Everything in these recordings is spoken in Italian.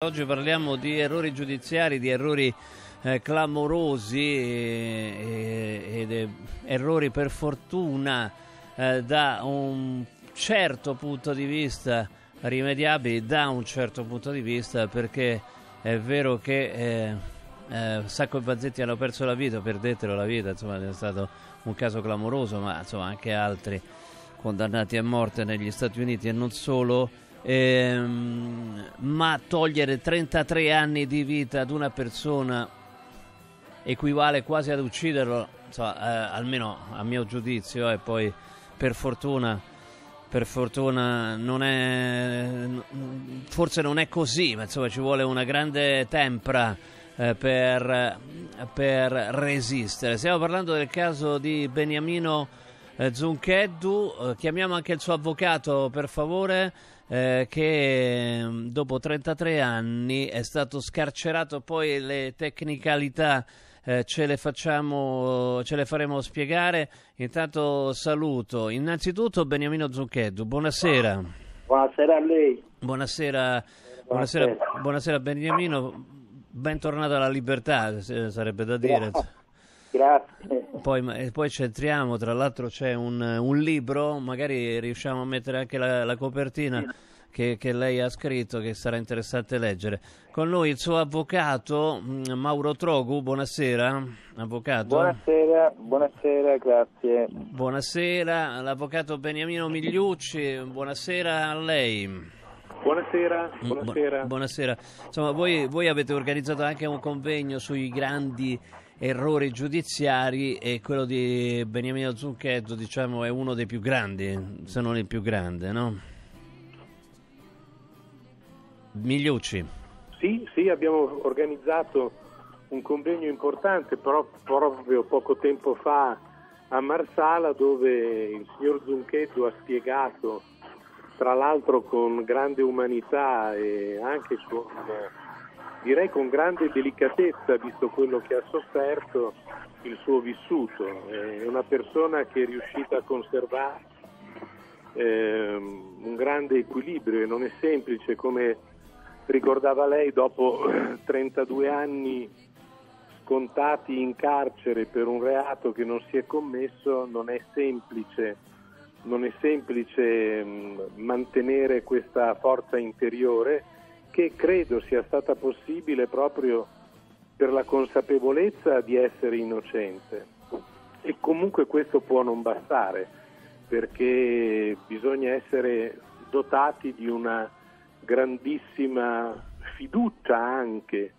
Oggi parliamo di errori giudiziari, di errori eh, clamorosi ed eh, errori per fortuna eh, da un certo punto di vista rimediabili, da un certo punto di vista perché è vero che eh, eh, Sacco e Bazzetti hanno perso la vita, perdetelo la vita, insomma è stato un caso clamoroso, ma insomma anche altri condannati a morte negli Stati Uniti e non solo ehm, ma togliere 33 anni di vita ad una persona equivale quasi ad ucciderlo, insomma, eh, almeno a mio giudizio, e poi per fortuna, per fortuna non è, forse non è così, ma insomma ci vuole una grande tempra eh, per, per resistere. Stiamo parlando del caso di Beniamino eh, Zuncheddu, eh, chiamiamo anche il suo avvocato per favore eh, che mm, dopo 33 anni è stato scarcerato, poi le tecnicalità eh, ce le facciamo, ce le faremo spiegare. Intanto saluto innanzitutto Beniamino Zucchetto, buonasera. Buonasera a lei. Buonasera, buonasera, buonasera, buonasera Beniamino, bentornato alla libertà, sarebbe da dire. Grazie. Poi, poi c'entriamo, tra l'altro c'è un, un, libro, magari riusciamo a mettere anche la, la copertina che, che, lei ha scritto, che sarà interessante leggere. Con noi il suo avvocato mm, Mauro Trogu, buonasera. Avvocato. Buonasera, buonasera, grazie. Buonasera, l'avvocato Beniamino Migliucci, buonasera a lei. Buonasera, buonasera. buonasera. Insomma, voi, voi avete organizzato anche un convegno sui grandi errori giudiziari e quello di Beniamino Zucchetto diciamo è uno dei più grandi, se non il più grande, no? Migliucci. Sì, sì, abbiamo organizzato un convegno importante però proprio poco tempo fa a Marsala dove il signor Zucchetto ha spiegato tra l'altro con grande umanità e anche con direi con grande delicatezza, visto quello che ha sofferto, il suo vissuto. È una persona che è riuscita a conservare eh, un grande equilibrio e non è semplice, come ricordava lei, dopo 32 anni scontati in carcere per un reato che non si è commesso, non è semplice, non è semplice mh, mantenere questa forza interiore che credo sia stata possibile proprio per la consapevolezza di essere innocente. E comunque questo può non bastare, perché bisogna essere dotati di una grandissima fiducia anche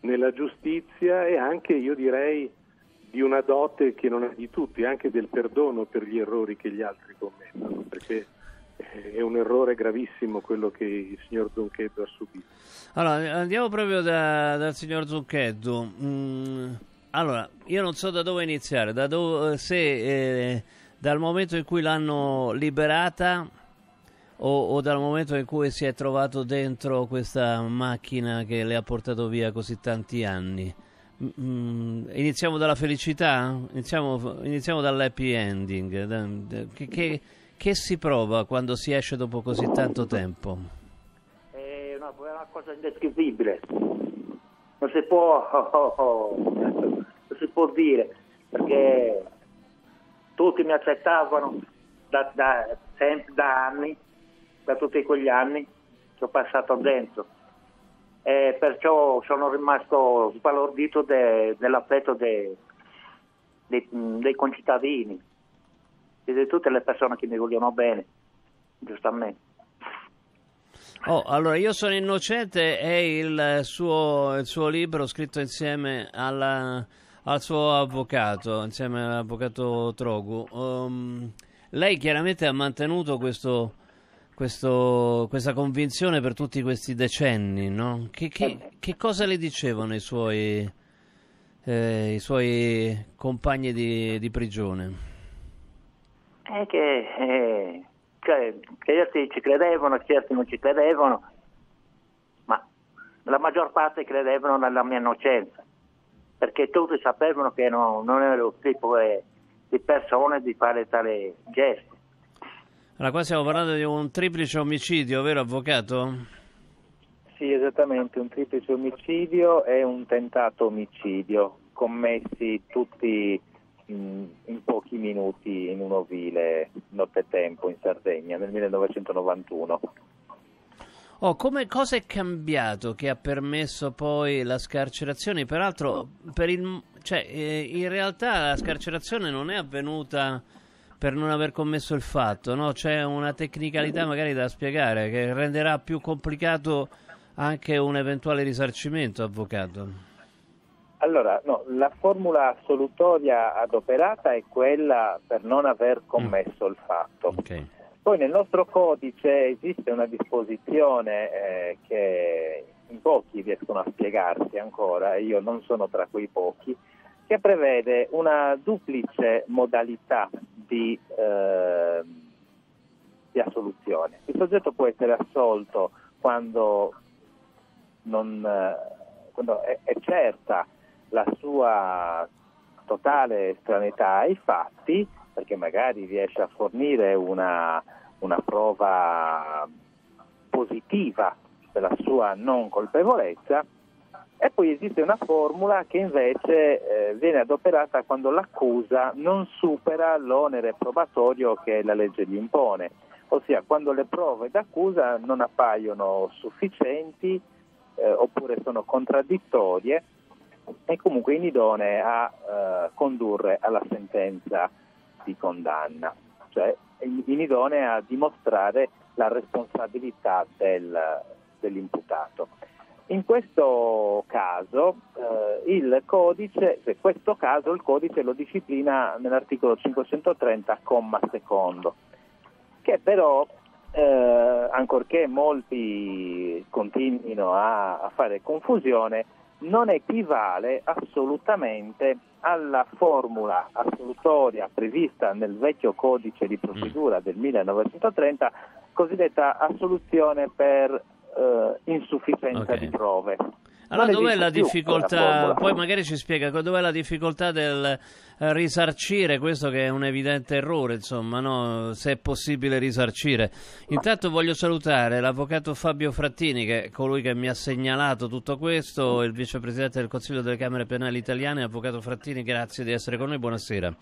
nella giustizia e anche, io direi, di una dote che non è di tutti, anche del perdono per gli errori che gli altri commettono, perché è un errore gravissimo quello che il signor Zuncheddu ha subito. Allora, andiamo proprio da, dal signor Zuncheddu. Mm, allora, io non so da dove iniziare, da dove, se eh, dal momento in cui l'hanno liberata o, o, dal momento in cui si è trovato dentro questa macchina che le ha portato via così tanti anni. Mm, iniziamo dalla felicità? Iniziamo, iniziamo dall'happy ending. Che, che che si prova quando si esce dopo così tanto tempo? È una, è una cosa indescrivibile. Non si può, oh, oh, non si può dire, perché tutti mi accettavano da, da, da anni, da tutti quegli anni che ho passato dentro. E perciò sono rimasto sbalordito de, dell'affetto de, de, dei concittadini e di tutte le persone che mi vogliono bene, giustamente. Oh, allora, io sono innocente è il suo, il suo libro scritto insieme alla, al suo avvocato, insieme all'avvocato Trogu. Um, lei chiaramente ha mantenuto questo, questo, questa convinzione per tutti questi decenni, no? Che, che, che cosa le dicevano i suoi, eh, i suoi compagni di, di prigione? è che, eh, cioè, certi ci credevano, certi non ci credevano, ma la maggior parte credevano nella mia innocenza, perché tutti sapevano che no, non ero il tipo eh, di persone di fare tale gesto. Allora, qua stiamo parlando di un triplice omicidio, vero avvocato? Sì, esattamente, un triplice omicidio e un tentato omicidio commessi tutti in, in pochi minuti in un ovile nottetempo in Sardegna nel 1991. Oh, come, cosa è cambiato che ha permesso poi la scarcerazione? Peraltro, per il, cioè, eh, in realtà la scarcerazione non è avvenuta per non aver commesso il fatto, no? C'è una tecnicalità magari da spiegare che renderà più complicato anche un eventuale risarcimento, avvocato. Allora, no, la formula assolutoria adoperata è quella per non aver commesso mm. il fatto. Okay. Poi nel nostro codice esiste una disposizione eh, che in pochi riescono a spiegarsi ancora, io non sono tra quei pochi, che prevede una duplice modalità di, eh, di assoluzione. Il soggetto può essere assolto quando, non, eh, quando è, è certa la sua totale estraneità ai fatti, perché magari riesce a fornire una, una prova positiva della sua non colpevolezza, e poi esiste una formula che invece eh, viene adoperata quando l'accusa non supera l'onere probatorio che la legge gli impone, ossia quando le prove d'accusa non appaiono sufficienti eh, oppure sono contraddittorie e comunque inidonee a eh, condurre alla sentenza di condanna, cioè inidonee a dimostrare la responsabilità del, dell'imputato. In questo caso eh, il codice, in questo caso il codice lo disciplina nell'articolo 530, comma secondo, che però eh, ancorché molti continuino a, a fare confusione, non equivale assolutamente alla formula assolutoria prevista nel vecchio codice di procedura mm. del 1930, cosiddetta assoluzione per eh, insufficienza okay. di prove. Allora dov'è la difficoltà, poi magari ci spiega, dov'è la difficoltà del eh, risarcire questo che è un evidente errore, insomma, no? se è possibile risarcire. Intanto voglio salutare l'avvocato Fabio Frattini, che è colui che mi ha segnalato tutto questo, il vicepresidente del Consiglio delle Camere Penali Italiane. Avvocato Frattini, grazie di essere con noi, buonasera.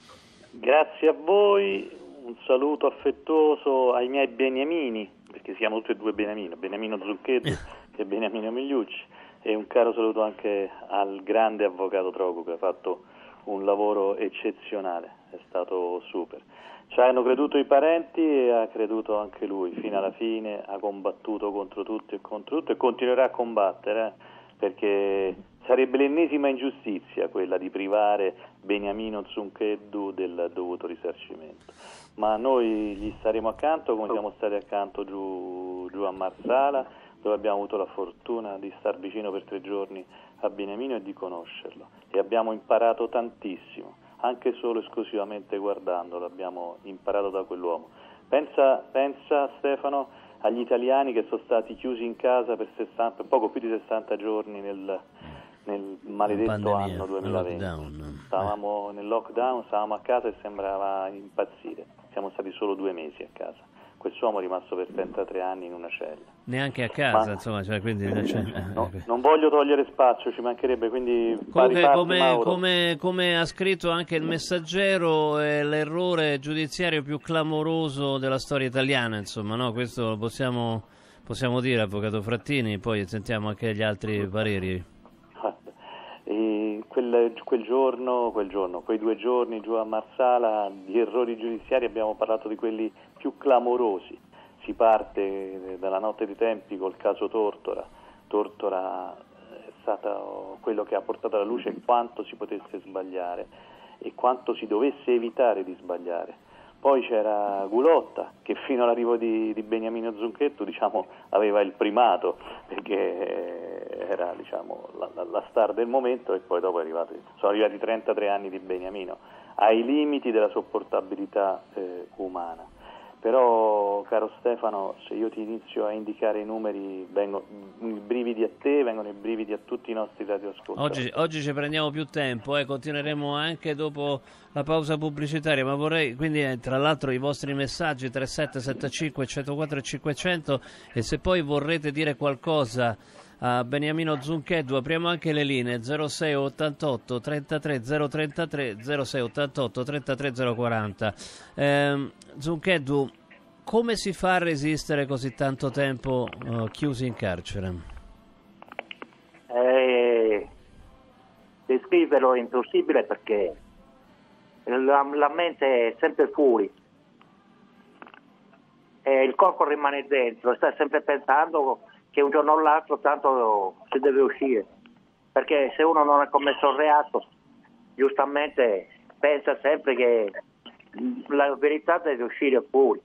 Grazie a voi, un saluto affettuoso ai miei beniamini, perché siamo tutti e due beniamino, Beniamino Zucchetto e Beniamino Migliucci e un caro saluto anche al grande avvocato Troco che ha fatto un lavoro eccezionale, è stato super. Ci hanno creduto i parenti e ha creduto anche lui fino alla fine, ha combattuto contro tutto e contro tutto e continuerà a combattere eh, perché sarebbe l'ennesima ingiustizia quella di privare Beniamino Zuncheddu del dovuto risarcimento. Ma noi gli staremo accanto come siamo stati accanto giù, giù a Marsala dove abbiamo avuto la fortuna di star vicino per tre giorni a Beniamino e di conoscerlo e abbiamo imparato tantissimo, anche solo esclusivamente guardandolo, abbiamo imparato da quell'uomo. Pensa, pensa Stefano agli italiani che sono stati chiusi in casa per 60, poco più di 60 giorni nel, nel maledetto pandemia, anno 2020. Lockdown. Stavamo nel lockdown, stavamo a casa e sembrava impazzire. Siamo stati solo due mesi a casa quest'uomo è rimasto per 33 anni in una cella. Neanche a casa, Ma, insomma, cioè, quindi, cioè, no, eh, non voglio togliere spazio, ci mancherebbe, quindi... Comunque, come, come, come, ha scritto anche il messaggero, è l'errore giudiziario più clamoroso della storia italiana, insomma, no? questo lo possiamo, possiamo dire, Avvocato Frattini, poi sentiamo anche gli altri pareri. Quel, quel, giorno, quel giorno, quei due giorni giù a Marsala di errori giudiziari abbiamo parlato di quelli più clamorosi. Si parte dalla notte dei tempi col caso Tortora. Tortora è stato quello che ha portato alla luce quanto si potesse sbagliare e quanto si dovesse evitare di sbagliare. Poi c'era Gulotta che fino all'arrivo di, di Beniamino Zunchetto diciamo, aveva il primato perché era diciamo, la, la, la, star del momento e poi dopo arrivato, sono arrivati 33 anni di Beniamino ai limiti della sopportabilità eh, umana. Però, caro Stefano, se io ti inizio a indicare i numeri, vengono i brividi a te, vengono i brividi a tutti i nostri radioascoltatori. Oggi, oggi ci prendiamo più tempo, eh, continueremo anche dopo la pausa pubblicitaria, ma vorrei, quindi eh, tra l'altro i vostri messaggi 3775 104 500 e se poi vorrete dire qualcosa a Beniamino Zuncheddu. Apriamo anche le linee 06 88 33 033 06 88 33 040. Eh, Zuncheddu, come si fa a resistere così tanto tempo uh, chiusi in carcere? Eh, descriverlo è impossibile perché la, la mente è sempre fuori e il corpo rimane dentro, sta sempre pensando che un giorno o l'altro tanto si deve uscire, perché se uno non ha commesso il reato, giustamente pensa sempre che la verità deve uscire fuori.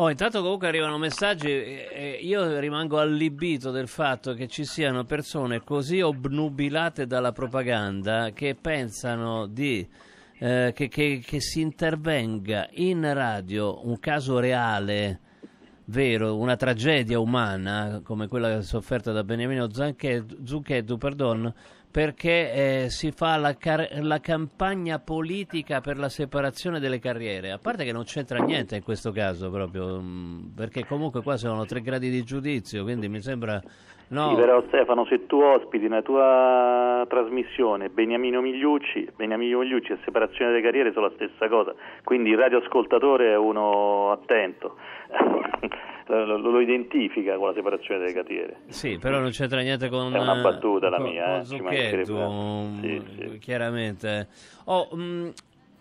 Oh, intanto comunque arrivano messaggi e io rimango allibito del fatto che ci siano persone così obnubilate dalla propaganda che pensano di, eh, che, che, che, si intervenga in radio un caso reale, vero, una tragedia umana come quella sofferta da Beniamino Zucchetto, pardon, perché eh, si fa la, car- la, campagna politica per la separazione delle carriere, a parte che non c'entra niente in questo caso proprio, mh, mm, perché comunque qua sono tre gradi di giudizio, quindi mi sembra... No. Sì, però Stefano, se tu ospiti nella tua trasmissione Beniamino Migliucci, Beniamino Migliucci e separazione delle carriere sono la stessa cosa, quindi il radioascoltatore è uno attento. lo, lo, identifica con la separazione delle carriere. Sì, però non c'entra niente con... È una battuta la con, mia. Con eh, Zucchetto, sì, sì. chiaramente. Oh, mh, mm,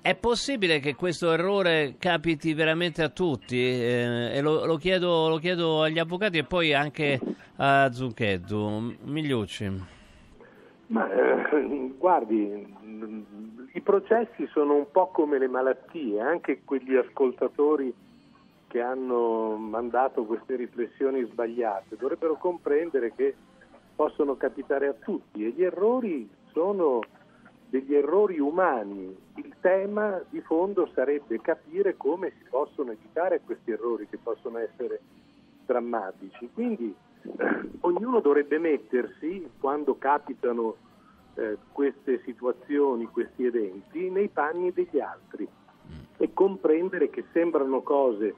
è possibile che questo errore capiti veramente a tutti? Eh, e lo, lo, chiedo, lo, chiedo, agli avvocati e poi anche a Zucchetto. Migliucci. Ma, eh, guardi, i processi sono un po' come le malattie, anche quegli ascoltatori che hanno mandato queste riflessioni sbagliate dovrebbero comprendere che possono capitare a tutti e gli errori sono degli errori umani. Il tema di fondo sarebbe capire come si possono evitare questi errori che possono essere drammatici. Quindi ognuno dovrebbe mettersi, quando capitano eh, queste situazioni, questi eventi, nei panni degli altri e comprendere che sembrano cose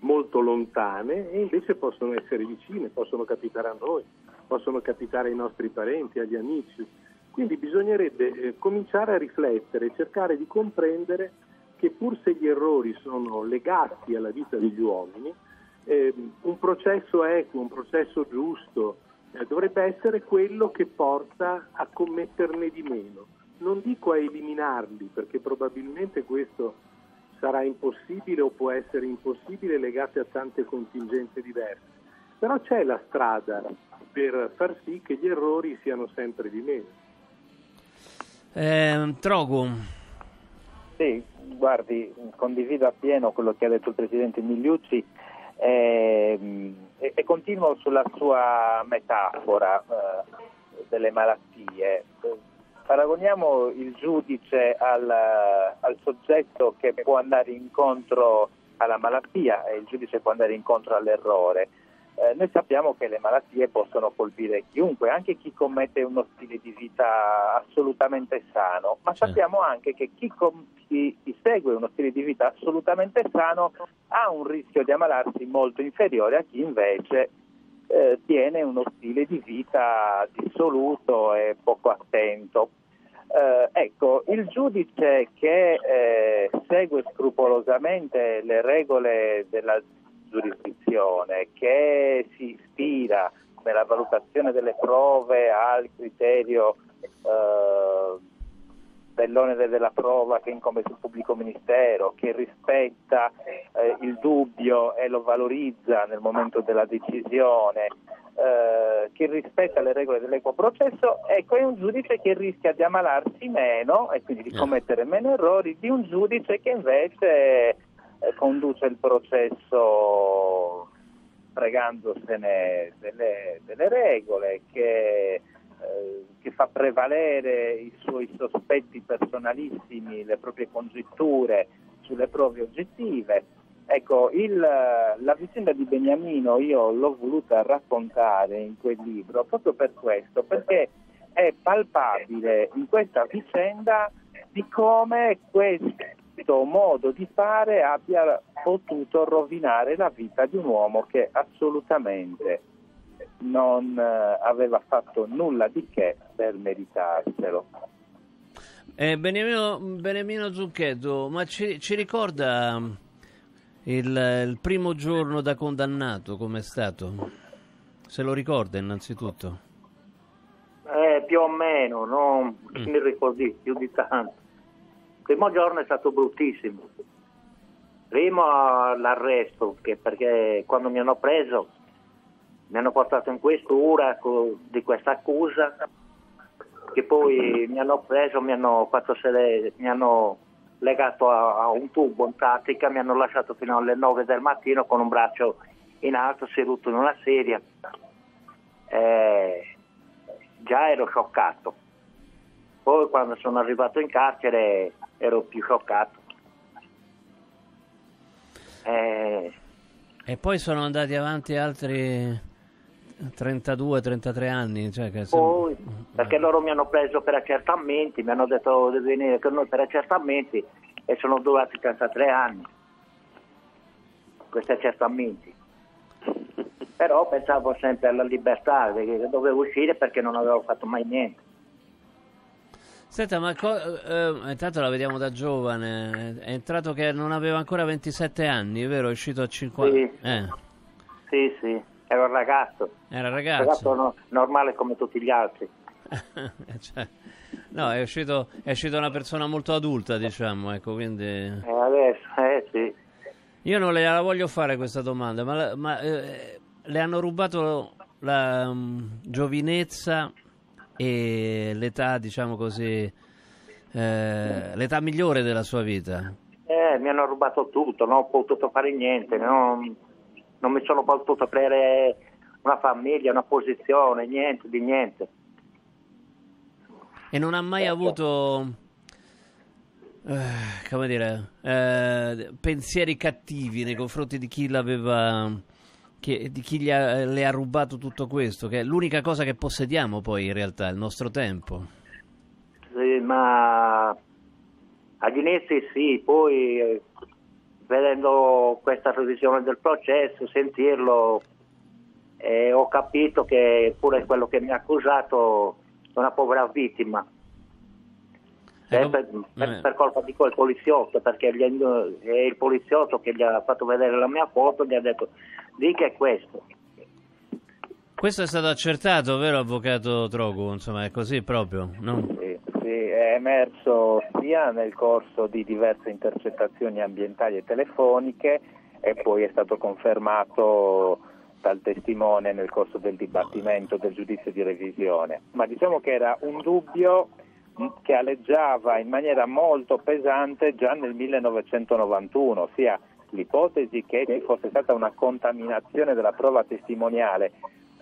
molto lontane e invece possono essere vicine, possono capitare a noi, possono capitare ai nostri parenti, agli amici. Quindi bisognerebbe eh, cominciare a riflettere, cercare di comprendere che pur se gli errori sono legati alla vita degli uomini, eh, un processo equo, un processo giusto, eh, dovrebbe essere quello che porta a commetterne di meno. Non dico a eliminarli, perché probabilmente questo sarà impossibile o può essere impossibile legate a tante contingenze diverse. Però c'è la strada per far sì che gli errori siano sempre di meno. Eh, Trogu. Sì, guardi, condivido appieno quello che ha detto il Presidente Migliucci eh, e, e, continuo sulla sua metafora eh, delle malattie paragoniamo il giudice al, al, soggetto che può andare incontro alla malattia e il giudice può andare incontro all'errore. Eh, noi sappiamo che le malattie possono colpire chiunque, anche chi commette uno stile di vita assolutamente sano, ma sappiamo anche che chi, com- chi, chi segue uno stile di vita assolutamente sano ha un rischio di ammalarsi molto inferiore a chi invece eh, tiene uno stile di vita dissoluto e poco attento. Eh, ecco, il giudice che eh, segue scrupolosamente le regole della giurisdizione, che si ispira nella valutazione delle prove al criterio eh, dell'onere della prova che incombe sul pubblico ministero, che rispetta eh, il dubbio e lo valorizza nel momento della decisione, eh, che rispetta le regole dell'equo processo, ecco è un giudice che rischia di ammalarsi meno e quindi di eh. commettere meno errori di un giudice che invece conduce il processo pregandosene delle, delle regole, che eh, che fa prevalere i suoi sospetti personalissimi, le proprie congetture sulle prove oggettive. Ecco, il, la vicenda di Beniamino io l'ho voluta raccontare in quel libro proprio per questo, perché è palpabile in questa vicenda di come questo modo di fare abbia potuto rovinare la vita di un uomo che assolutamente non eh, aveva fatto nulla di che per meritarselo. Eh, Beniamino, Beniamino Zucchetto, ma ci, ci ricorda il, il, primo giorno da condannato come è stato? Se lo ricorda innanzitutto? Eh, più o meno, non mm. mi ricordi più di tanto. Il primo giorno è stato bruttissimo. Prima l'arresto, perché quando mi hanno preso mi hanno portato in questura di questa accusa che poi mi hanno preso, mi hanno sedere, mi hanno legato a, a, un tubo in pratica, mi hanno lasciato fino alle 9 del mattino con un braccio in alto seduto in una sedia. Eh, già ero scioccato. Poi quando sono arrivato in carcere ero più scioccato. Eh, e poi sono andati avanti altri 32-33 anni. Cioè che Poi, perché loro mi hanno preso per accertamenti, mi hanno detto di venire con noi per accertamenti e sono durati 33 anni questi accertamenti. Però pensavo sempre alla libertà, dovevo uscire perché non avevo fatto mai niente. Senta, ma co- eh, intanto la vediamo da giovane, è entrato che non aveva ancora 27 anni, vero? È uscito a 50 Sì, eh. sì, sì. Era un ragazzo. Era un ragazzo. Un ragazzo no, normale come tutti gli altri. cioè, no, è uscito, è uscito, una persona molto adulta, diciamo, ecco, quindi... Eh, adesso, eh sì. Io non le la voglio fare questa domanda, ma, ma eh, le hanno rubato la um, giovinezza e l'età, diciamo così, eh, l'età migliore della sua vita? Eh, mi hanno rubato tutto, non ho potuto fare niente, non non mi sono potuto aprire una famiglia, una posizione, niente di niente. E non ha mai certo. avuto, eh, come dire, eh, pensieri cattivi nei confronti di chi l'aveva, che, di chi ha, le ha rubato tutto questo, che è l'unica cosa che possediamo poi in realtà, il nostro tempo. Sì, ma agli inizi sì, poi vedendo questa revisione del processo, sentirlo, eh, ho capito che pure quello che mi ha accusato è una povera vittima. Eh, per, per, eh. per, colpa di quel poliziotto, perché gli, è il poliziotto che gli ha fatto vedere la mia foto e gli ha detto di che è questo. Questo è stato accertato, vero avvocato Trogu? Insomma, è così proprio, no? Sì, sì, è emerso sia nel corso di diverse intercettazioni ambientali e telefoniche e poi è stato confermato dal testimone nel corso del dibattimento del giudizio di revisione. Ma diciamo che era un dubbio che aleggiava in maniera molto pesante già nel 1991, ossia l'ipotesi che ci fosse stata una contaminazione della prova testimoniale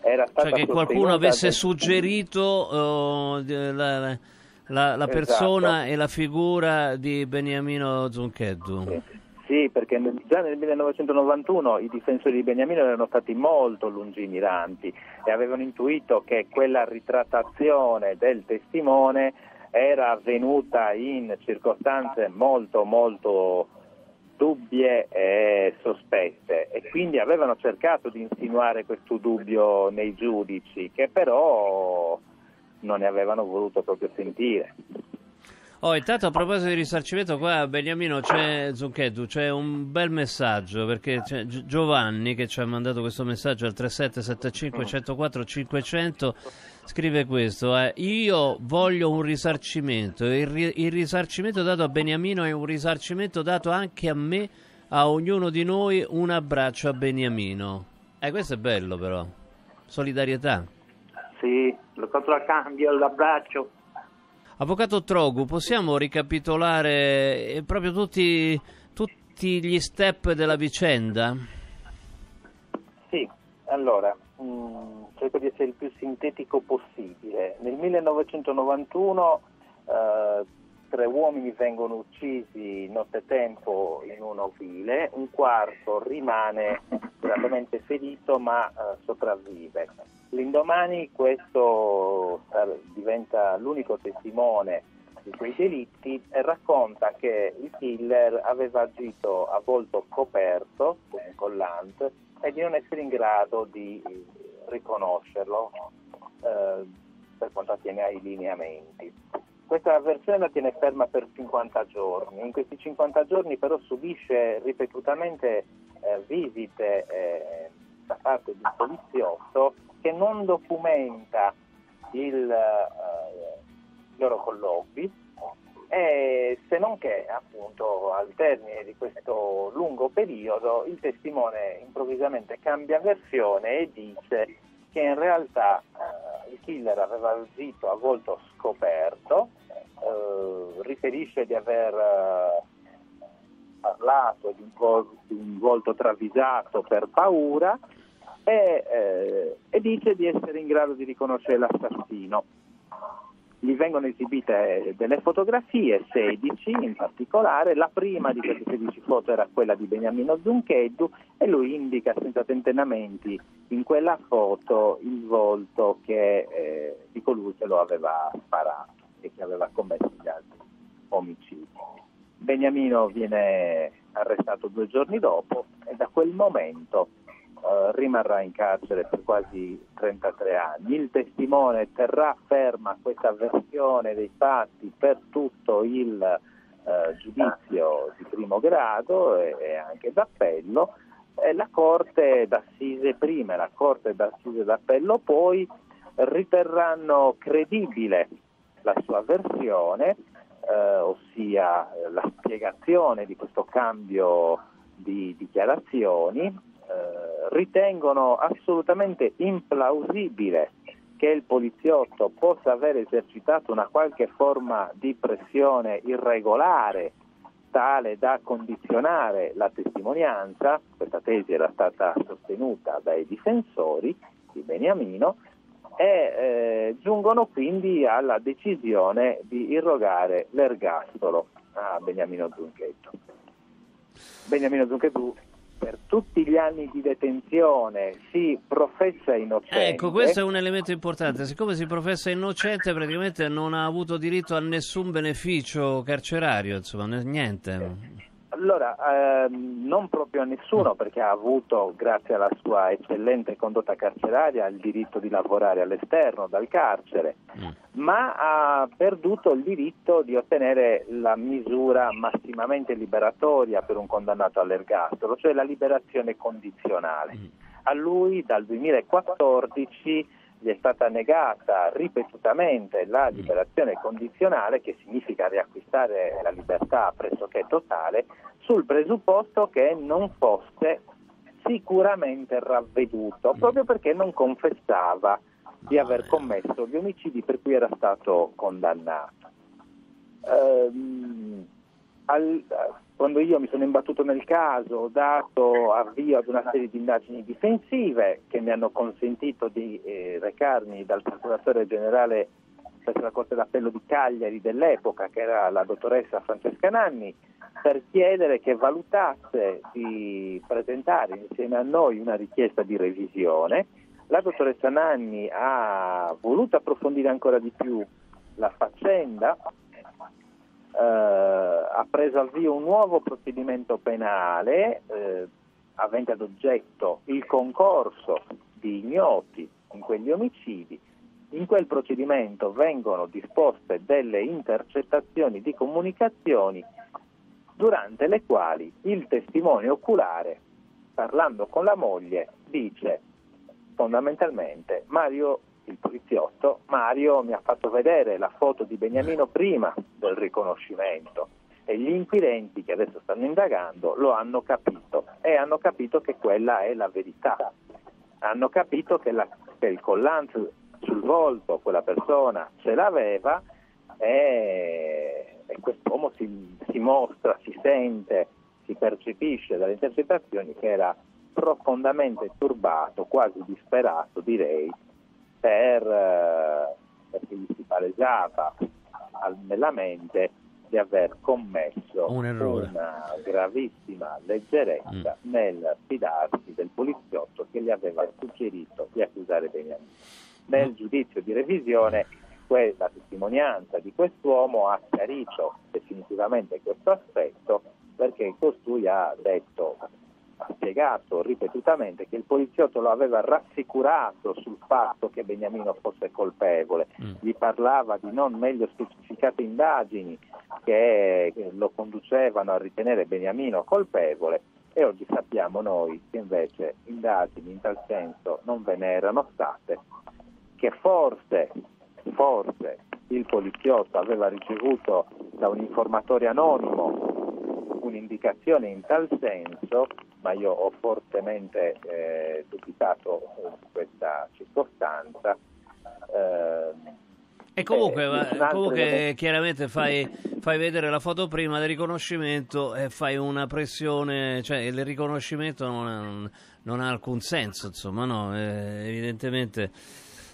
era stata cioè che qualcuno avesse del... suggerito uh, la, la, la, persona esatto. e la figura di Beniamino Zuncheddu. Sì. sì. perché già nel 1991 i difensori di Beniamino erano stati molto lungimiranti e avevano intuito che quella ritrattazione del testimone era avvenuta in circostanze molto molto dubbie e sospette e quindi avevano cercato di insinuare questo dubbio nei giudici che però non ne avevano voluto proprio sentire. Oh, intanto a proposito di risarcimento, qua Beniamino c'è Zucchetto, c'è un bel messaggio perché c'è Giovanni che ci ha mandato questo messaggio al 3775 104 500 scrive questo: eh, Io voglio un risarcimento. Il, il risarcimento dato a Beniamino è un risarcimento dato anche a me, a ognuno di noi. Un abbraccio a Beniamino. Eh, questo è bello, però. Solidarietà. Sì, lo contraccambio, l'abbraccio. Avvocato Trogu, possiamo ricapitolare eh, proprio tutti, tutti gli step della vicenda? Sì, allora, mh, mm, cerco di essere il più sintetico possibile. Nel 1991 eh, tre uomini vengono uccisi nottetempo in un ovile, un quarto rimane gravemente ferito ma eh, sopravvive. L'indomani questo diventa l'unico testimone di quei delitti e racconta che il killer aveva agito a volto coperto, come collante, e di non essere in grado di riconoscerlo eh, per quanto attiene ai lineamenti. Questa versione la tiene ferma per 50 giorni, in questi 50 giorni però subisce ripetutamente eh, visite eh, da parte di un poliziotto che non documenta il, eh, loro colloqui. E se non che appunto al termine di questo lungo periodo il testimone improvvisamente cambia versione e dice che in realtà eh, il killer aveva il viso a volto scoperto, eh, riferisce di aver eh, parlato di un, vol- di un, volto travisato per paura e, eh, e dice di essere in grado di riconoscere l'assassino gli vengono esibite delle fotografie, 16 in particolare, la prima di queste 16 foto era quella di Beniamino Zuncheddu e lui indica senza tentennamenti in quella foto il volto che, eh, di colui che lo aveva sparato e che aveva commesso gli altri omicidi. Beniamino viene arrestato due giorni dopo e da quel momento eh, rimarrà in carcere per quasi 33 anni. Il testimone terrà ferma questa versione dei fatti per tutto il eh, giudizio di primo grado e, e anche d'appello. E la Corte d'Assise prima e la Corte d'Assise d'Appello poi riterranno credibile la sua versione, eh, ossia la spiegazione di questo cambio di dichiarazioni eh, ritengono assolutamente implausibile che il poliziotto possa aver esercitato una qualche forma di pressione irregolare tale da condizionare la testimonianza, questa tesi era stata sostenuta dai difensori di Beniamino, e eh, giungono quindi alla decisione di irrogare l'ergastolo a Beniamino Zunchetto. Beniamino Zunchetto per tutti gli anni di detenzione si professa innocente. Ecco, questo è un elemento importante. Siccome si professa innocente, praticamente non ha avuto diritto a nessun beneficio carcerario, insomma, niente. Allora, ehm, non proprio a nessuno perché ha avuto, grazie alla sua eccellente condotta carceraria, il diritto di lavorare all'esterno dal carcere, mm. ma ha perduto il diritto di ottenere la misura massimamente liberatoria per un condannato all'ergastolo, cioè la liberazione condizionale. Mm. A lui dal 2014 gli è stata negata ripetutamente la mm. liberazione condizionale, che significa riacquistare la libertà pressoché totale, sul presupposto che non fosse sicuramente ravveduto, mm. proprio perché non confessava di aver commesso gli omicidi per cui era stato condannato. Um, al, quando io mi sono imbattuto nel caso ho dato avvio ad una serie di indagini difensive che mi hanno consentito di eh, recarmi dal procuratore generale presso la Corte d'Appello di Cagliari dell'epoca, che era la dottoressa Francesca Nanni, per chiedere che valutasse di presentare insieme a noi una richiesta di revisione. La dottoressa Nanni ha voluto approfondire ancora di più la faccenda ha preso avvio un nuovo procedimento penale eh, avente ad oggetto il concorso di ignoti in quegli omicidi. In quel procedimento vengono disposte delle intercettazioni di comunicazioni durante le quali il testimone oculare, parlando con la moglie, dice fondamentalmente Mario il poliziotto, Mario mi ha fatto vedere la foto di Beniamino prima del riconoscimento e gli inquirenti che adesso stanno indagando lo hanno capito e hanno capito che quella è la verità. Hanno capito che, la, che il collante sul volto quella persona ce l'aveva e, e quest'uomo si, si mostra, si sente, si percepisce dalle intercettazioni che era profondamente turbato, quasi disperato direi, per, eh, perché gli si palesava nella mente di aver commesso Un una gravissima leggerezza mm. nel fidarsi del poliziotto che gli aveva suggerito di accusare Beniamino. Nel mm. giudizio di revisione la testimonianza di quest'uomo ha chiarito definitivamente questo aspetto perché costui ha detto ha spiegato ripetutamente che il poliziotto lo aveva rassicurato sul fatto che Beniamino fosse colpevole, mm. gli parlava di non meglio specificate indagini che lo conducevano a ritenere Beniamino colpevole e oggi sappiamo noi che invece indagini in tal senso non ve ne erano state, che forse, forse il poliziotto aveva ricevuto da un informatore anonimo un'indicazione in tal senso, ma io ho fortemente eh, dubitato di questa circostanza. Eh, e comunque, eh, comunque chiaramente fai, fai, vedere la foto prima del riconoscimento e fai una pressione, cioè il riconoscimento non ha, non ha alcun senso, insomma, no, eh, evidentemente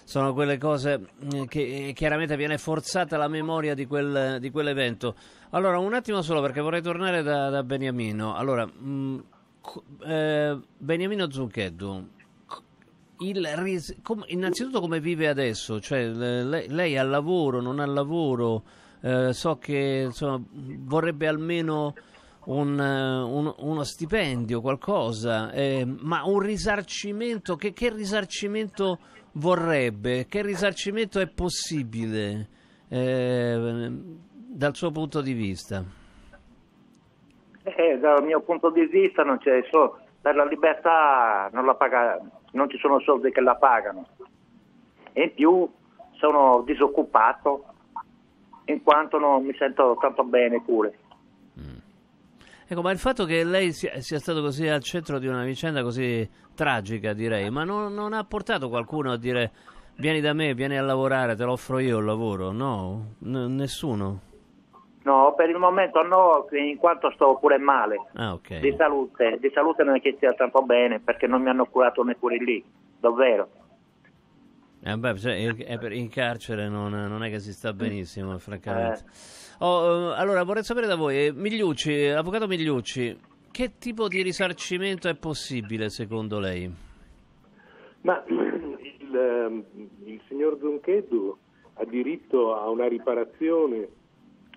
sono quelle cose eh, che eh, chiaramente viene forzata la memoria di, quel, di quell'evento. Allora, un attimo solo perché vorrei tornare da, da Beniamino. Allora, mh, mm, eh, Beniamino Zucchetto, ris- com- innanzitutto come vive adesso? Cioè, lei, lei ha lavoro, non ha lavoro? Eh, so che insomma, vorrebbe almeno un, un, uno stipendio, qualcosa, eh, ma un risarcimento, che, che risarcimento vorrebbe, che risarcimento è possibile eh, dal suo punto di vista? Eh, dal mio punto di vista non c'è solo, per la libertà non, paga, non ci sono soldi che la pagano e in più sono disoccupato in quanto non mi sento tanto bene pure. Ecco, ma il fatto che lei sia, sia, stato così al centro di una vicenda così tragica, direi, ma non, non, ha portato qualcuno a dire vieni da me, vieni a lavorare, te lo offro io il lavoro? No, N- nessuno. No, per il momento no, in quanto sto pure male. Ah, okay. Di salute, di salute non è che stia tanto bene perché non mi hanno curato neppure lì, davvero. Eh beh, cioè, in carcere non, non, è che si sta benissimo, francamente. Eh. Oh, eh, allora, vorrei sapere da voi, eh, Migliucci, avvocato Migliucci, che tipo di risarcimento è possibile secondo lei? Ma il, ehm, il signor Zoncheddu ha diritto a una riparazione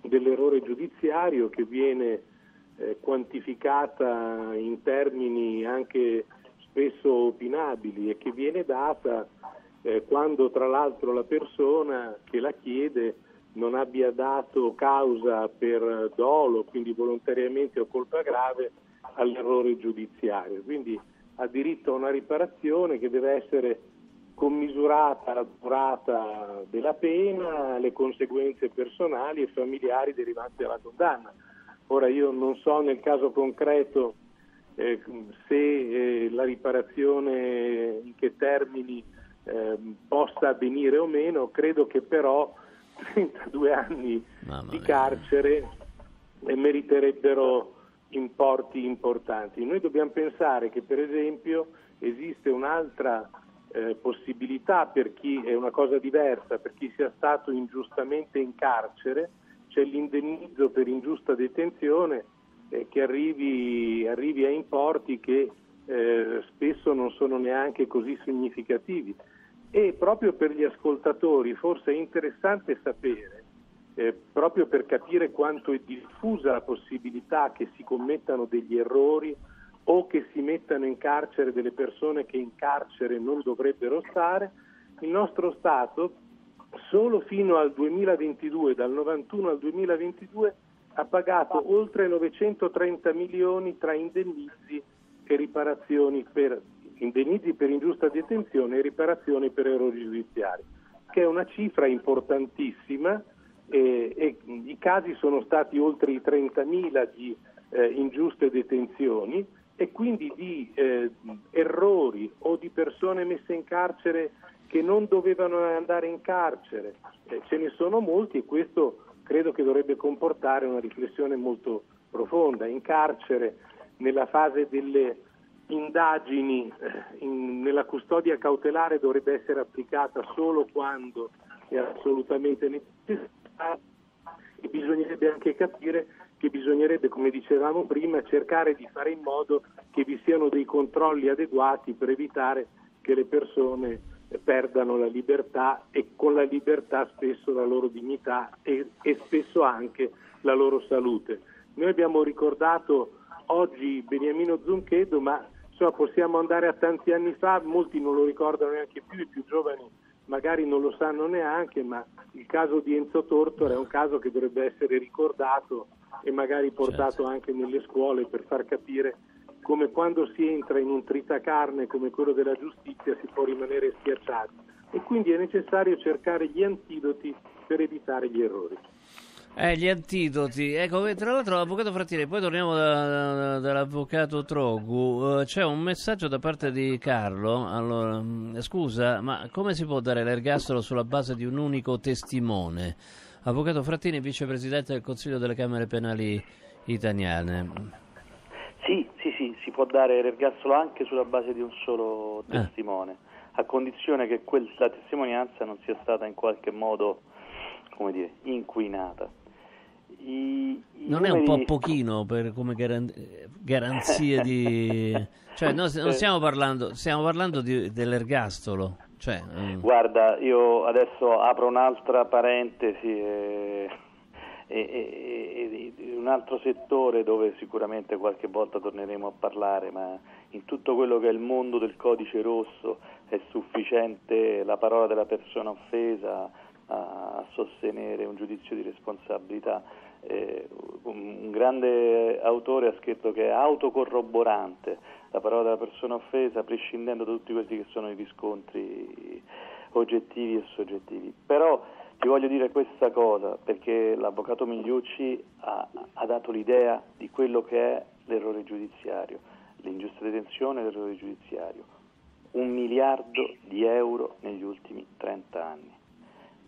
dell'errore giudiziario che viene eh, quantificata in termini anche spesso opinabili e che viene data eh, quando tra l'altro la persona che la chiede non abbia dato causa per dolo, quindi volontariamente o colpa grave, all'errore giudiziario. Quindi ha diritto a una riparazione che deve essere commisurata alla durata della pena, alle conseguenze personali e familiari derivanti dalla condanna. Ora io non so nel caso concreto eh, se eh, la riparazione in che termini eh, possa avvenire o meno, credo che però 32 anni Mamma di carcere meriterebbero importi importanti. Noi dobbiamo pensare che per esempio esiste un'altra eh, possibilità per chi è una cosa diversa, per chi sia stato ingiustamente in carcere, c'è l'indennizzo per ingiusta detenzione eh, che arrivi, arrivi, a importi che eh, spesso non sono neanche così significativi. E proprio per gli ascoltatori forse è interessante sapere, eh, proprio per capire quanto è diffusa la possibilità che si commettano degli errori o che si mettano in carcere delle persone che in carcere non dovrebbero stare, il nostro Stato solo fino al 2022, dal 91 al 2022, ha pagato oltre 930 milioni tra indennizi e riparazioni per indennizzi per ingiusta detenzione e riparazioni per errori giudiziari, che è una cifra importantissima eh, e i casi sono stati oltre i 30.000 di eh, ingiuste detenzioni e quindi di eh, errori o di persone messe in carcere che non dovevano andare in carcere. Eh, ce ne sono molti e questo credo che dovrebbe comportare una riflessione molto profonda. In carcere, nella fase delle indagini eh, in, nella custodia cautelare dovrebbe essere applicata solo quando è assolutamente necessario e bisognerebbe anche capire che bisognerebbe, come dicevamo prima, cercare di fare in modo che vi siano dei controlli adeguati per evitare che le persone perdano la libertà e con la libertà spesso la loro dignità e, e spesso anche la loro salute. Noi abbiamo ricordato oggi Beniamino Zunchedo, ma insomma, possiamo andare a tanti anni fa, molti non lo ricordano neanche più, i più giovani magari non lo sanno neanche, ma il caso di Enzo Tortora è un caso che dovrebbe essere ricordato e magari portato certo. anche nelle scuole per far capire come quando si entra in un tritacarne come quello della giustizia si può rimanere schiacciati e quindi è necessario cercare gli antidoti per evitare gli errori. Eh, gli antidoti. Ecco, tra l'altro l'avvocato Frattini, poi torniamo da, da, dall'avvocato Trogu. Uh, c'è un messaggio da parte di Carlo. Allora, mm, scusa, ma come si può dare l'ergastolo sulla base di un unico testimone? Avvocato Frattini, vicepresidente del Consiglio delle Camere Penali Italiane. Sì, sì, sì, si può dare l'ergastolo anche sulla base di un solo eh. testimone, eh. a condizione che quella testimonianza non sia stata in qualche modo, come dire, inquinata. I, i non numeri... è un po' pochino per, come garan- garanzia di... cioè, no, non stiamo parlando, stiamo parlando di, dell'ergastolo. Cioè, um... Guarda, io adesso apro un'altra parentesi e, e, e, e, un altro settore dove sicuramente qualche volta torneremo a parlare, ma in tutto quello che è il mondo del codice rosso è sufficiente la parola della persona offesa a sostenere un giudizio di responsabilità eh, un grande autore ha scritto che è autocorroborante la parola della persona offesa, prescindendo da tutti questi che sono i riscontri oggettivi e soggettivi. Però ti voglio dire questa cosa, perché l'avvocato Migliucci ha, ha dato l'idea di quello che è l'errore giudiziario, l'ingiusta detenzione e l'errore giudiziario. Un miliardo di euro negli ultimi 30 anni,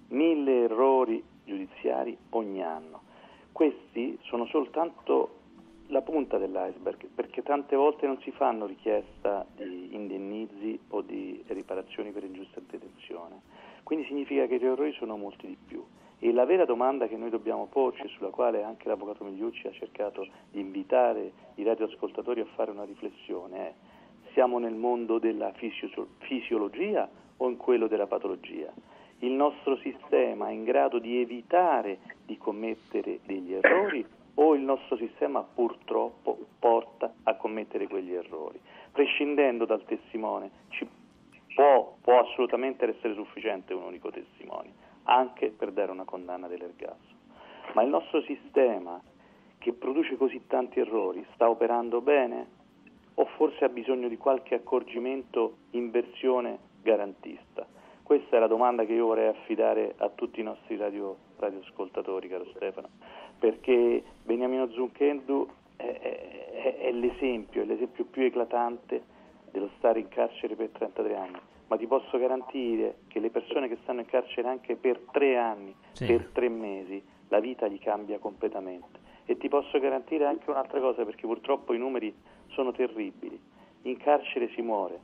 mille errori giudiziari ogni anno questi sono soltanto la punta dell'iceberg, perché tante volte non si fanno richiesta di indennizi o di riparazioni per ingiusta detenzione. Quindi significa che gli errori sono molti di più. E la vera domanda che noi dobbiamo porci, sulla quale anche l'avvocato Migliucci ha cercato di invitare i radioascoltatori a fare una riflessione, è siamo nel mondo della fisiologia o in quello della patologia? Il nostro sistema è in grado di evitare di commettere degli errori o il nostro sistema purtroppo porta a commettere quegli errori. Prescindendo dal testimone, può, può, assolutamente essere sufficiente un unico testimone, anche per dare una condanna dell'ergastolo. Ma il nostro sistema, che produce così tanti errori, sta operando bene? O forse ha bisogno di qualche accorgimento in versione garantista? Questa è la domanda che io vorrei affidare a tutti i nostri radio, radioascoltatori, caro Stefano, perché Beniamino Zunchendu è, è, è, l'esempio, è l'esempio più eclatante dello stare in carcere per 33 anni. Ma ti posso garantire che le persone che stanno in carcere anche per tre anni, sì. per tre mesi, la vita gli cambia completamente. E ti posso garantire anche un'altra cosa, perché purtroppo i numeri sono terribili. In carcere si muore,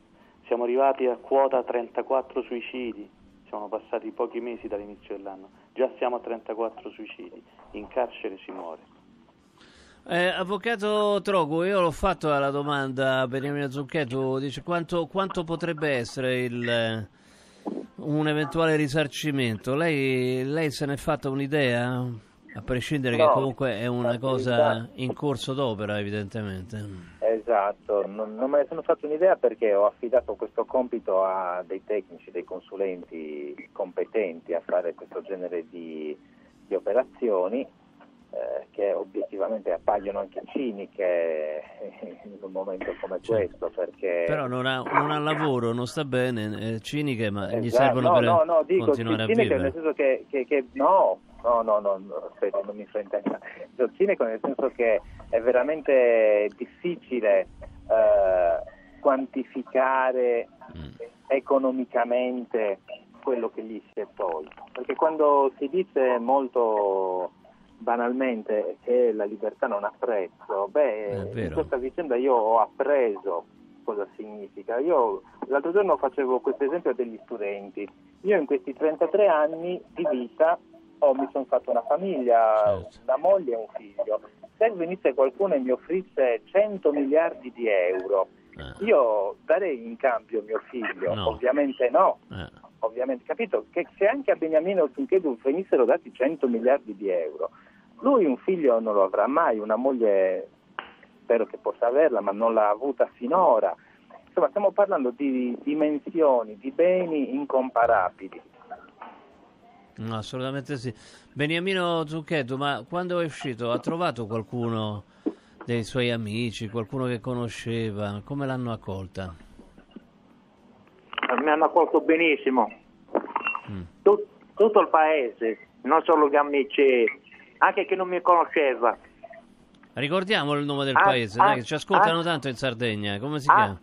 siamo arrivati a quota 34 suicidi, siamo passati pochi mesi dall'inizio dell'anno, già siamo a 34 suicidi, in carcere si muore. Eh, avvocato Trogo, io l'ho fatto la domanda a Beniamino Zucchetto, dice quanto, quanto potrebbe essere il, un eventuale risarcimento? Lei, lei se n'è fatta un'idea? A prescindere no, che comunque è una cosa in corso d'opera, evidentemente. Esatto, non, non, me ne sono fatto un'idea perché ho affidato questo compito a dei tecnici, dei consulenti competenti a fare questo genere di, di operazioni eh, che obiettivamente appaiono anche ciniche in un momento come questo. Perché... Però non ha, non ha lavoro, non sta bene, eh, ciniche, ma esatto. gli servono no, per no, no, dico, continuare ciniche a vivere. nel senso che, che, che no, No, no, no, aspetta, non mi fraintenda. Lo cinico nel senso che è veramente difficile eh, quantificare mm. economicamente quello che gli si è tolto. Perché quando si dice molto banalmente che la libertà non ha prezzo, beh, in questa vicenda io ho appreso cosa significa. Io l'altro giorno facevo questo esempio degli studenti. Io in questi 33 anni di vita oh, mi sono fatto una famiglia, certo. una moglie e un figlio. Se venisse qualcuno e mi offrisse 100 miliardi di euro, eh. io darei in cambio mio figlio? No. Ovviamente no. Eh. Ovviamente, capito? Che se anche a Beniamino Finchedu venissero dati 100 miliardi di euro, lui un figlio non lo avrà mai, una moglie spero che possa averla, ma non l'ha avuta finora. Insomma, stiamo parlando di dimensioni, di beni incomparabili. No, assolutamente sì. Beniamino Zucchetto, ma quando è uscito ha trovato qualcuno dei suoi amici, qualcuno che conosceva? Come l'hanno accolta? Mi hanno accolto benissimo. Mm. Tut, tutto il paese, non solo gli amici, anche chi non mi conosceva. Ricordiamo il nome del ah, paese, ah, dai, ci ascoltano ah, tanto in Sardegna. Come si ah, chiama?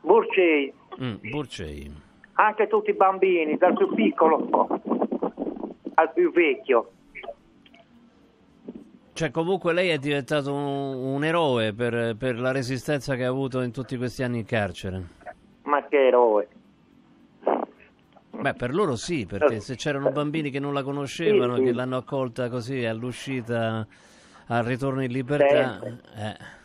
Burcei. Mm, Burcei. Anche tutti i bambini, dal più piccolo al più vecchio. Cioè, comunque lei è diventato un, un eroe per, per, la resistenza che ha avuto in tutti questi anni in carcere. Ma che eroe? Beh, per loro sì, perché se c'erano bambini che non la conoscevano, sì, sì. che l'hanno accolta così all'uscita, al ritorno in libertà. Eh.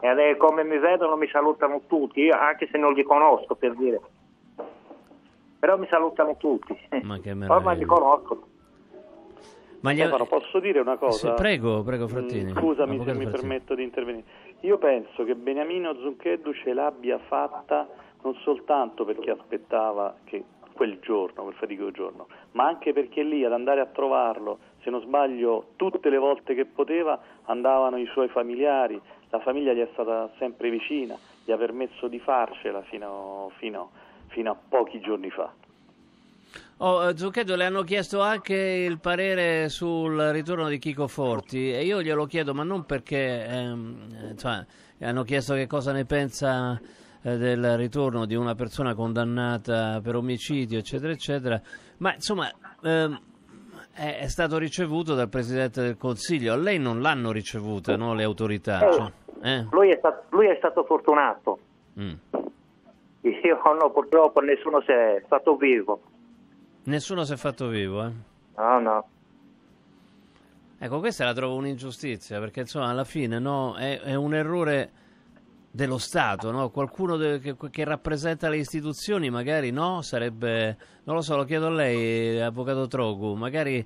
E come mi vedono mi salutano tutti, io anche se non li conosco per dire. Però mi salutano tutti. Ma che meraviglia. Ormai li conosco. Ma gli... Stefano, posso dire una cosa? Sì, prego, prego Frattini. Mm, scusami se mi permetto di intervenire. Io penso che Beniamino Zuncheddu ce l'abbia fatta non soltanto perché aspettava che quel giorno, quel faticoso giorno, ma anche perché lì ad andare a trovarlo, se non sbaglio, tutte le volte che poteva andavano i suoi familiari, la famiglia gli è stata sempre vicina, gli ha permesso di farcela fino, fino, fino a pochi giorni fa. Oh, eh, Zucchetto le hanno chiesto anche il parere sul ritorno di Chico Forti e io glielo chiedo, ma non perché ehm, cioè, hanno chiesto che cosa ne pensa eh, del ritorno di una persona condannata per omicidio, eccetera, eccetera, ma insomma ehm, è, è, stato ricevuto dal Presidente del Consiglio, a lei non l'hanno ricevuta, no, le autorità? Eh, cioè, eh? lui, è stato, lui, è stato, fortunato. Mm. Io no, purtroppo nessuno si è stato vivo. Nessuno si è fatto vivo, eh? No, no. Ecco, questa la trovo un'ingiustizia, perché insomma alla fine no, è, è un errore dello Stato, no? qualcuno de, che, che, rappresenta le istituzioni magari no, sarebbe, non lo so, lo chiedo a lei, Avvocato Trogu, magari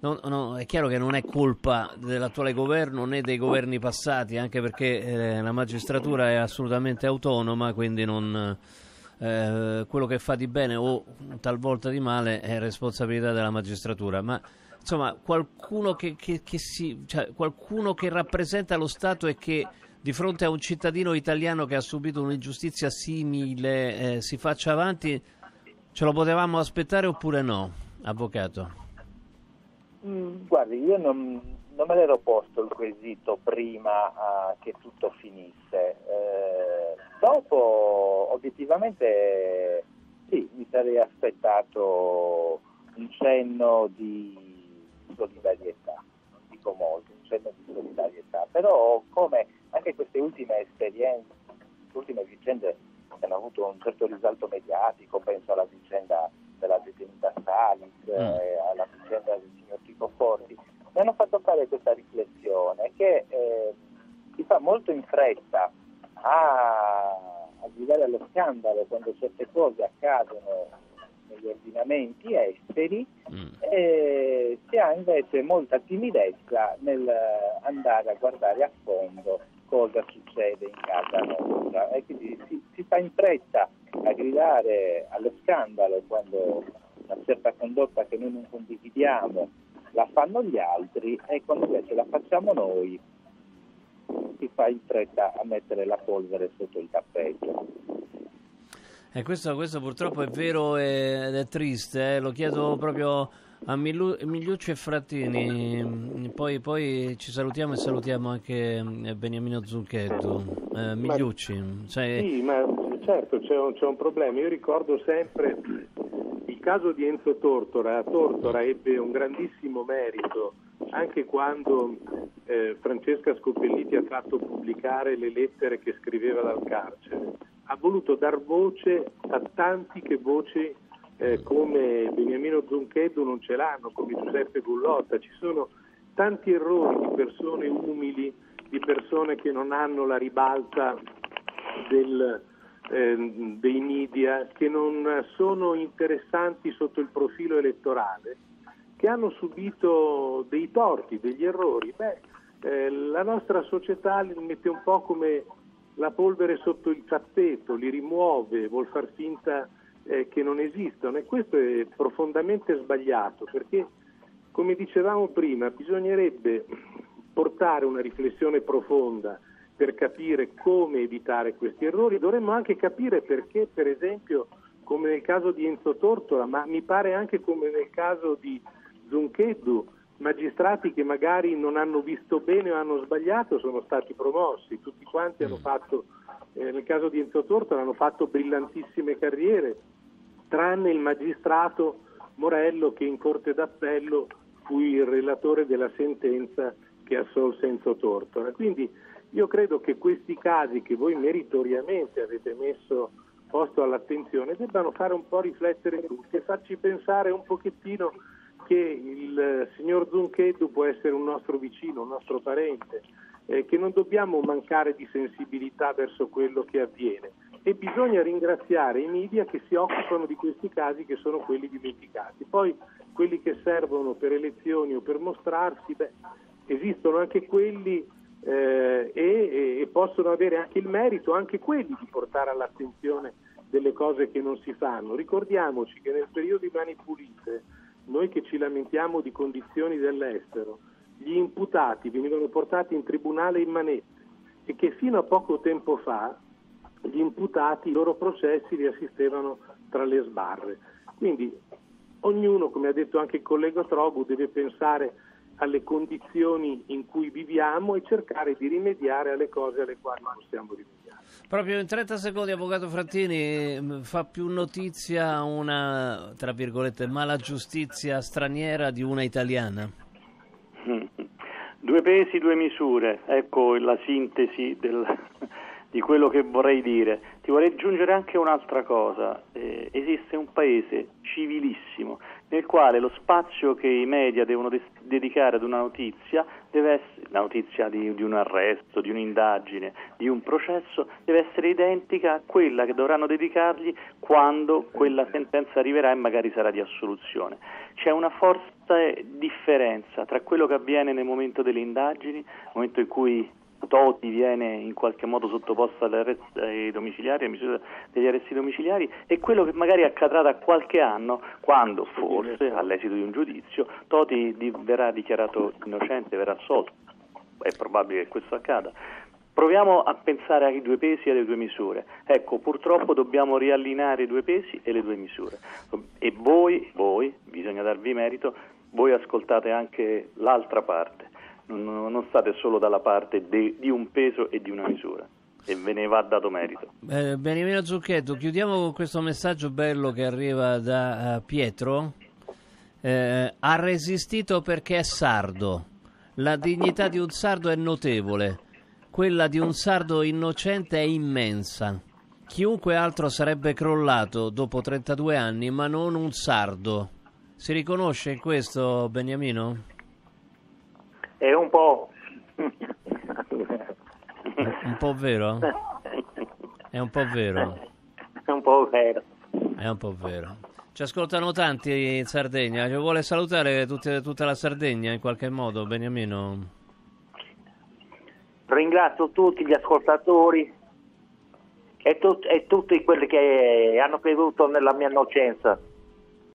no, no, è chiaro che non è colpa dell'attuale governo né dei governi passati, anche perché eh, la magistratura è assolutamente autonoma, quindi non eh, quello che fa di bene o talvolta di male è responsabilità della magistratura, ma insomma qualcuno che, che, che si, cioè, qualcuno che rappresenta lo Stato e che di fronte a un cittadino italiano che ha subito un'ingiustizia simile eh, si faccia avanti, ce lo potevamo aspettare oppure no, avvocato? Mm, guardi, io non, non me l'ero posto il quesito prima uh, che tutto finisse. Eh, dopo, obiettivamente, sì, mi sarei aspettato un cenno di solidarietà, non dico molto, un cenno di solidarietà, però come anche queste ultime esperienze, queste ultime vicende hanno avuto un certo risalto mediatico, penso alla vicenda della detenuta Salis, mm. eh, alla vicenda del signor Chico Forti, mi hanno fatto fare questa riflessione che eh, si fa molto in fretta a, a guidare allo scandalo quando certe cose accadono negli ordinamenti esteri mm. e si ha invece molta timidezza nel andare a guardare a fondo cosa succede in casa nostra e quindi si, si fa in fretta a gridare allo scandalo quando una certa condotta che noi non condividiamo la fanno gli altri e quando invece la facciamo noi si fa in fretta a mettere la polvere sotto il tappeto. E questo, questo purtroppo è vero ed è triste, eh? lo chiedo proprio a Milu- Migliucci e Frattini, poi, poi, ci salutiamo e salutiamo anche eh, Beniamino Zucchetto. Eh, Migliucci, cioè... Sì, ma certo c'è un, c'è un problema, io ricordo sempre caso di Enzo Tortora, Tortora ebbe un grandissimo merito anche quando eh, Francesca Scopelliti ha fatto pubblicare le lettere che scriveva dal carcere. Ha voluto dar voce a tanti che voci eh, come Beniamino Zuncheddu non ce l'hanno, come Giuseppe Gullotta. Ci sono tanti errori di persone umili, di persone che non hanno la ribalta del, eh, dei media che non sono interessanti sotto il profilo elettorale, che hanno subito dei torti, degli errori. Beh, eh, la nostra società li mette un po' come la polvere sotto il tappeto, li rimuove, vuol far finta eh, che non esistono e questo è profondamente sbagliato perché, come dicevamo prima, bisognerebbe portare una riflessione profonda per capire come evitare questi errori, dovremmo anche capire perché, per esempio, come nel caso di Enzo Tortola, ma mi pare anche come nel caso di Zuncheddu, magistrati che magari non hanno visto bene o hanno sbagliato sono stati promossi, tutti quanti hanno mm. fatto, eh, nel caso di Enzo Tortola, hanno fatto brillantissime carriere, tranne il magistrato Morello che in Corte d'Appello fu il relatore della sentenza che assolse Enzo Tortola. Quindi io credo che questi casi che voi meritoriamente avete messo posto all'attenzione debbano fare un po' riflettere tutti e farci pensare un pochettino che il signor Zunchedu può essere un nostro vicino, un nostro parente, eh, che non dobbiamo mancare di sensibilità verso quello che avviene e bisogna ringraziare i media che si occupano di questi casi che sono quelli dimenticati. Poi quelli che servono per elezioni o per mostrarsi, beh, esistono anche quelli eh, e, e, possono avere anche il merito, anche quelli, di portare all'attenzione delle cose che non si fanno. Ricordiamoci che nel periodo di Mani Pulite, noi che ci lamentiamo di condizioni dell'estero, gli imputati venivano portati in tribunale in manette e che fino a poco tempo fa gli imputati, i loro processi li assistevano tra le sbarre. Quindi ognuno, come ha detto anche il collega Trogu, deve pensare alle condizioni in cui viviamo e cercare di rimediare alle cose alle quali possiamo rimediare. Proprio in 30 secondi, Avvocato Frattini, mm, fa più notizia una, tra virgolette, mala giustizia straniera di una italiana? Due pesi, due misure, ecco la sintesi del, di quello che vorrei dire. Ti vorrei aggiungere anche un'altra cosa. Eh, esiste un paese civilissimo nel quale lo spazio che i media devono des- dedicare ad una notizia, essere, la notizia di, di, un arresto, di un'indagine, di un processo, deve essere identica a quella che dovranno dedicargli quando quella sentenza arriverà e magari sarà di assoluzione. C'è una forte differenza tra quello che avviene nel momento delle indagini, nel momento in cui Toti viene in qualche modo sottoposto ai domiciliari, alle misure degli arresti domiciliari e quello che magari accadrà da qualche anno quando forse all'esito di un giudizio Toti verrà dichiarato innocente, verrà assolto. È probabile che questo accada. Proviamo a pensare ai due pesi e alle due misure. Ecco, purtroppo dobbiamo riallineare i due pesi e le due misure. E voi, voi, bisogna darvi merito, voi ascoltate anche l'altra parte non, non state solo dalla parte de, di un peso e di una misura e ve ne va dato merito. Eh, Beniamino Zucchetto, chiudiamo con questo messaggio bello che arriva da uh, Pietro. Eh, ha resistito perché è sardo. La dignità di un sardo è notevole, quella di un sardo innocente è immensa. Chiunque altro sarebbe crollato dopo 32 anni, ma non un sardo. Si riconosce in questo, Beniamino? È un po'... un po' vero? È un po' vero. È un po' vero. È un po' vero. Ci ascoltano tanti in Sardegna. Ci vuole salutare tutte, tutta la Sardegna in qualche modo, Beniamino? Ringrazio tutti gli ascoltatori e, tut- e tutti quelli che hanno creduto nella mia innocenza.